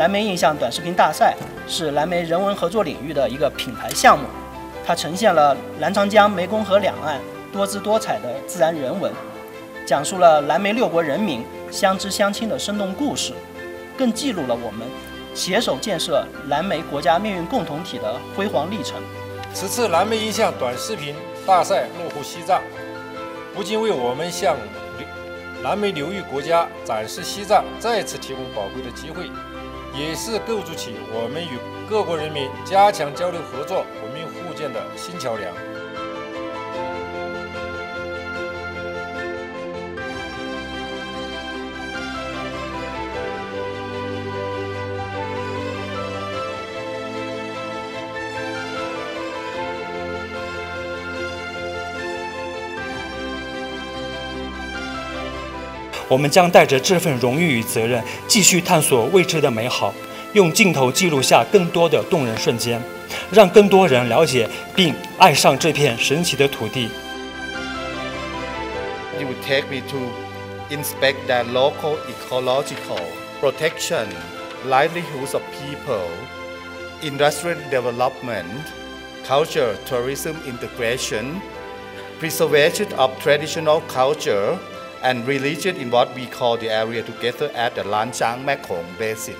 蓝莓印象短视频大赛是蓝莓人文合作领域的一个品牌项目，它呈现了澜沧江、湄公河两岸多姿多彩的自然人文，讲述了蓝莓六国人民相知相亲的生动故事，更记录了我们携手建设蓝莓国家命运共同体的辉煌历程。此次蓝莓印象短视频大赛落户西藏，不仅为我们向蓝莓流域国家展示西藏再次提供宝贵的机会。也是构筑起我们与各国人民加强交流合作、文明互鉴的新桥梁。我们将带着这份荣誉与责任，继续探索未知的美好，用镜头记录下更多的动人瞬间，让更多人了解并爱上这片神奇的土地。You would take me to inspect the local ecological protection, livelihoods of people, industrial development, culture, tourism integration, preservation of traditional culture and religion in what we call the area together at the Lan Chang Mekong Basin.